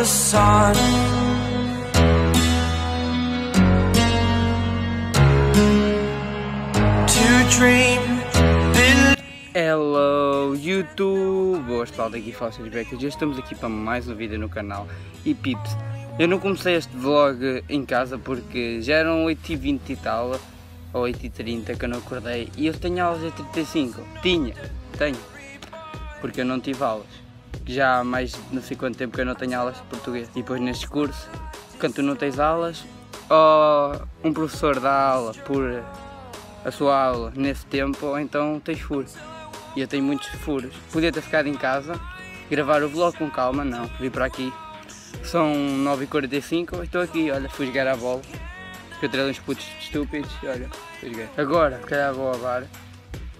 the sun. To dream. Hello YouTube! Boas pessoal, daqui fala Sérgio Becker. Já estamos aqui para mais um vídeo no canal. E pips, eu não comecei este vlog em casa porque já eram 8h20 e tal, ou 8h30 que eu não acordei. E eu tenho aulas a 35. Tinha, tenho. Porque eu não tive aulas. Já há mais não sei quanto tempo que eu não tenho aulas de português. E depois neste curso, quando tu não tens aulas, ou um professor dá aula por a sua aula nesse tempo, ou então tens furos. E eu tenho muitos furos. Podia ter ficado em casa, gravar o vlog com calma, não, vim para aqui. São 9h45, eu estou aqui, olha, fui jogar a bola. Porque eu tirei uns putos estúpidos, olha, fui jogar. Agora, se calhar vou ao bar.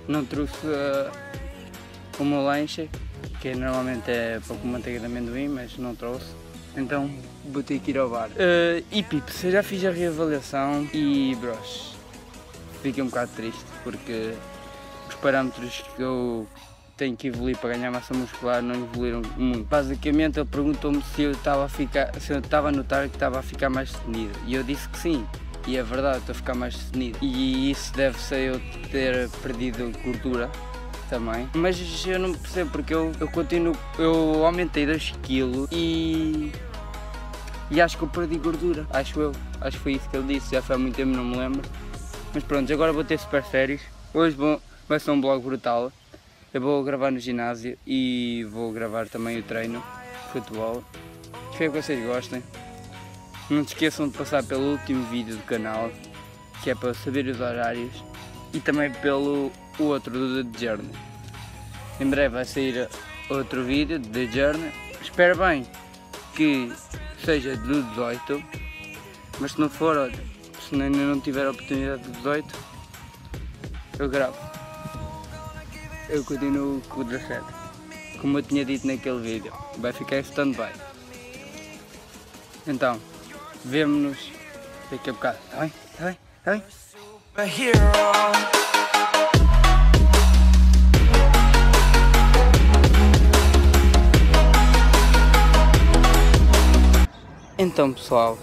Não trouxe uh, o meu lanche, que normalmente é pouco manteiga de amendoim, mas não trouxe. Então vou ter que ir ao bar. Uh, e Pips, eu já fiz a reavaliação e bros, fiquei um bocado triste porque os parâmetros que eu tenho que evoluir para ganhar massa muscular não evoluíram muito. Basicamente ele perguntou-me se eu estava a ficar, se eu estava a notar que estava a ficar mais definido e eu disse que sim. E é verdade, estou a ficar mais definido. E isso deve ser eu ter perdido gordura também. Mas eu não percebo porque eu, eu continuo, eu aumentei 2 kg e e acho que eu perdi gordura, acho eu. Acho que foi isso que ele disse, já foi há muito tempo, não me lembro. Mas pronto, agora vou ter super férias. Hoje vou, vai ser um blog brutal. Eu vou gravar no ginásio e vou gravar também o treino de futebol. Espero que vocês gostem. Não se esqueçam de passar pelo último vídeo do canal, que é para saber os horários. E também pelo o outro do The Journey. Em breve vai sair outro vídeo de The Journey. Espero bem que seja do 18, mas se não for, olha, se ainda não tiver a oportunidade do 18, eu gravo. Eu continuo com o 17, como eu tinha dito naquele vídeo, vai ficar em stand-by. Então, vemo-nos daqui a bocado, está bem? Está bem? Está bem? Então pessoal,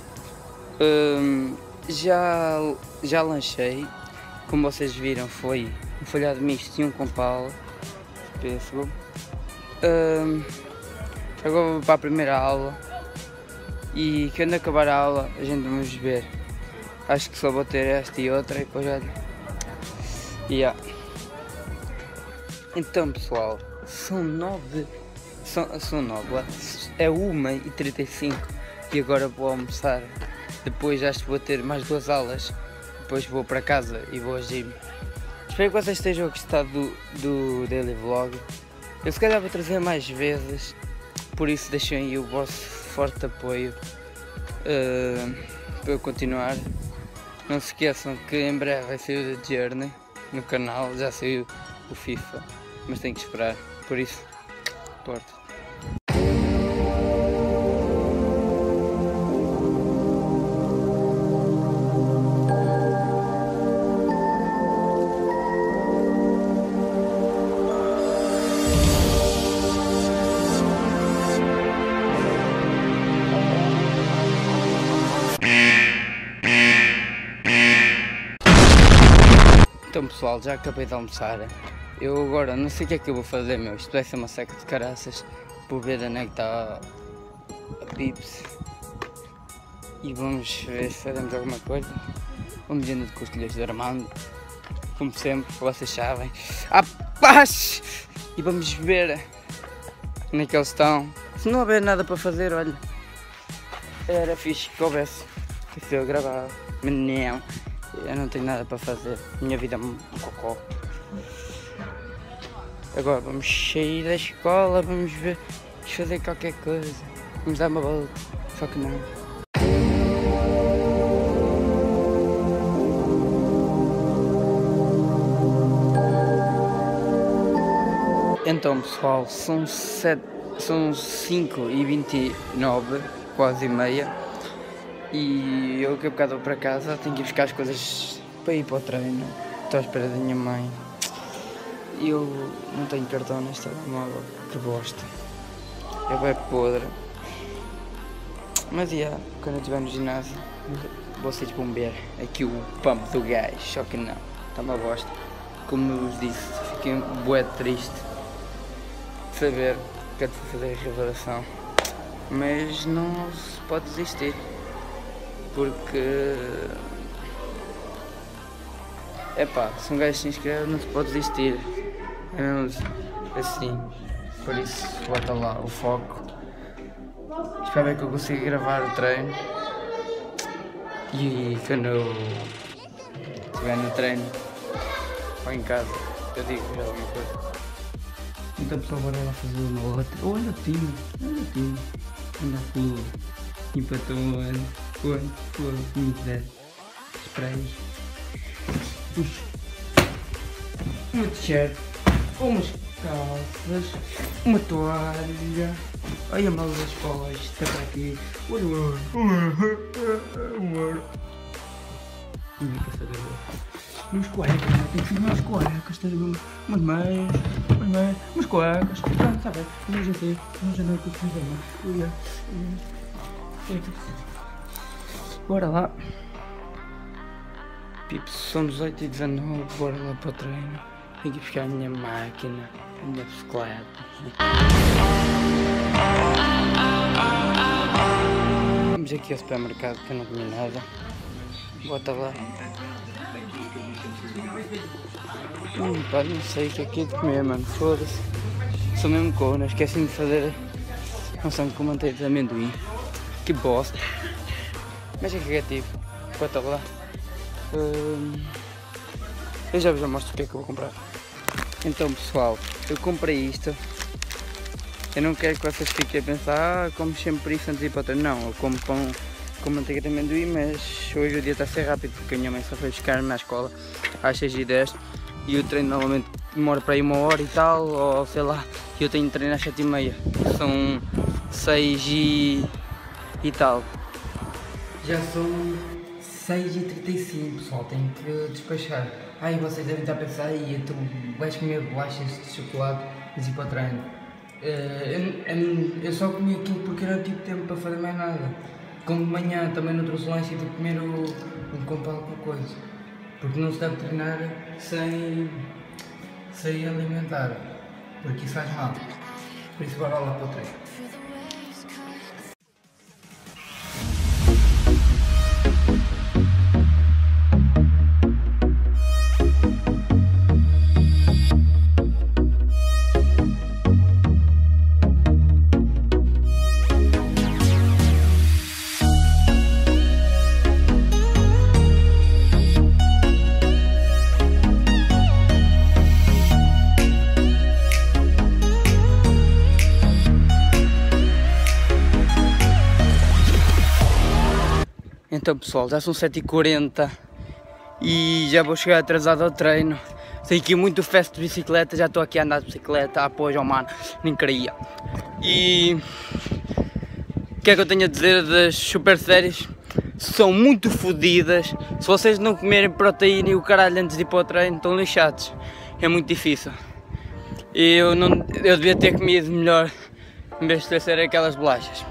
hum, já, já lanchei, como vocês viram foi um folhado misto e um com pala, pêssego. Hum, agora vou para a primeira aula e quando acabar a aula a gente vamos ver. Acho que só vou ter esta e outra e depois já. Yeah. Então pessoal, são nove. São, são nove, é uma e trinta e cinco e agora vou almoçar. Depois acho que vou ter mais duas aulas. Depois vou para casa e vou ao. Espero que vocês estejam a gostar do, do daily vlog. Eu se calhar vou trazer mais vezes. Por isso deixem aí o vosso forte apoio uh, para eu continuar. Não se esqueçam que em breve vai sair o The Journey no canal. Já saiu o FIFA. Mas tem que esperar. Por isso, porta. Então pessoal, já acabei de almoçar. Eu agora não sei o que é que eu vou fazer, meu. Isto vai ser uma seca de caraças. Vou ver onde é que está a Pips. E vamos ver se fazemos alguma coisa. Vamos indo de costilhas de Armando. Como sempre, vocês sabem. A paz! E vamos ver onde é que eles estão. Se não houver nada para fazer, olha. Era fixe que houvesse. Que eu gravar. Mas. Eu não tenho nada para fazer. Minha vida é um cocó. Agora vamos sair da escola, vamos ver. Vamos fazer qualquer coisa. Vamos dar uma volta. Só que não. Então pessoal, são, sete, são 5 e 29 quase meia. E eu que a bocado vou para casa, tenho que ir buscar as coisas para ir para o treino. Estou à espera da minha mãe. eu não tenho cartão neste telemóvel. Que bosta. É bem podre. Mas yeah, quando eu estiver no ginásio, vou ser tipo um aqui o pump do gás, só que não, está uma bosta. Como eu vos disse, fiquei bué triste de saber que eu vou fazer a revelação. Mas não se pode desistir. Porque é pá, se um gajo se inscreve não se pode desistir. É mesmo assim. Por isso bota lá o foco. Espero bem que eu consiga gravar o treino. E quando estiver no treino ou em casa, eu digo já alguma coisa. Então pessoal, bora lá fazer uma outra. Olha o time, olha o time. Anda full. Empatou um Foi, foi, muito 10. Sprays. Puxa. Uma t-shirt. Umas calças. Uma toalha. Olha a mala das escolas. Está para aqui. Olha Umas cuecas, tem que ser umas cuecas, ter umas meias, umas meias, umas cuecas. Pronto, está bem. Vamos aqui, vamos andar com o que Bora lá. Pips, são 18 e 19, bora lá para o treino. Tenho que buscar a minha máquina, a minha bicicleta. Vamos aqui ao supermercado que eu não comi nada. Bota lá. Hum, pá, não sei o que é que é de comer, mano. Foda-se. Sou mesmo cona, esqueci de fazer maçã com manteiga de amendoim. Que bosta. Mas é tipo. Bota lá. Hum, eu já vos mostro o que é que eu vou comprar. Então pessoal, eu comprei isto. Eu não quero que vocês fiquem a pensar, ah, como sempre isso antes de ir para treino. Não, eu como pão com manteiga de amendoim, mas hoje o dia está a ser rápido porque a minha mãe só foi buscar-me à escola às 6h10 e o treino normalmente demora para aí uma hora e tal, ou sei lá, e eu tenho treino às 7h30. São 6 e, e tal. Já são 6h35 pessoal, tenho que despachar. Ai, vocês devem estar a pensar, aí tu vais comer bolachas de chocolate e ir para o treino. Uh, eu, eu, só comi aquilo porque era tipo tempo para fazer mais nada. Como de manhã também não trouxe lanche e tive que comer o, um comprar alguma coisa. Porque não se deve treinar sem, sem alimentar. Porque isso faz mal. Por isso bora lá para o treino. Então pessoal, já são 7h40 e já vou chegar atrasado ao treino. Sei que muito festa de bicicleta, já estou aqui a andar de bicicleta, apoio ao mano, nem queria. E o que é que eu tenho a dizer das super séries? São muito fodidas. Se vocês não comerem proteína e o caralho antes de ir para o treino, estão lixados. É muito difícil. Eu, não, eu devia ter comido melhor em vez de ter aquelas bolachas.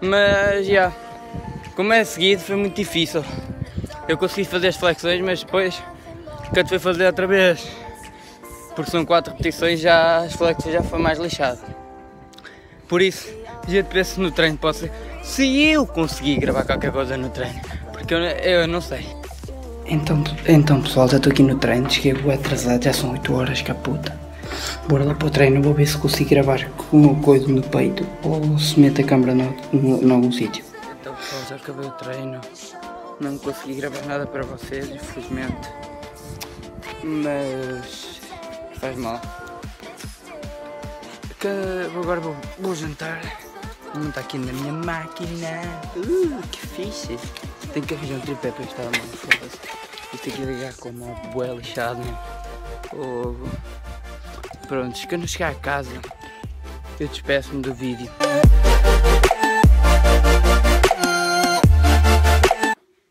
Mas já. Yeah. Como é seguido, foi muito difícil. Eu consegui fazer as flexões, mas depois quando fui fazer outra vez, porque são quatro repetições, já as flexões já foi mais lixado. Por isso, a gente pensa no treino, ser, se eu conseguir gravar qualquer coisa no treino, porque eu, eu não sei. Então, então pessoal, já estou aqui no treino, cheguei atrasado, já são 8 horas, que a puta. Bora lá para o treino, vou ver se consigo gravar com uma coisa no peito ou se mete a câmera em algum sítio já acabei o treino. Não consegui gravar nada para vocês, infelizmente. Mas faz mal. Que agora vou, vou jantar. Vou montar aqui na minha máquina. Uh, que fixe. Tenho que arranjar um tripé para estar a mão, foda-se. Ligar com uma boa lixada. Oh. Pronto, quando chegar a casa, eu despeço-me do vídeo.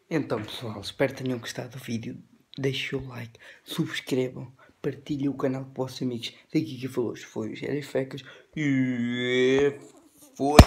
Então pessoal, espero que tenham gostado do vídeo. Deixem o like, subscrevam partilhem o canal com os vossos amigos. Daqui que falou foi o Jerry Fecas e foi.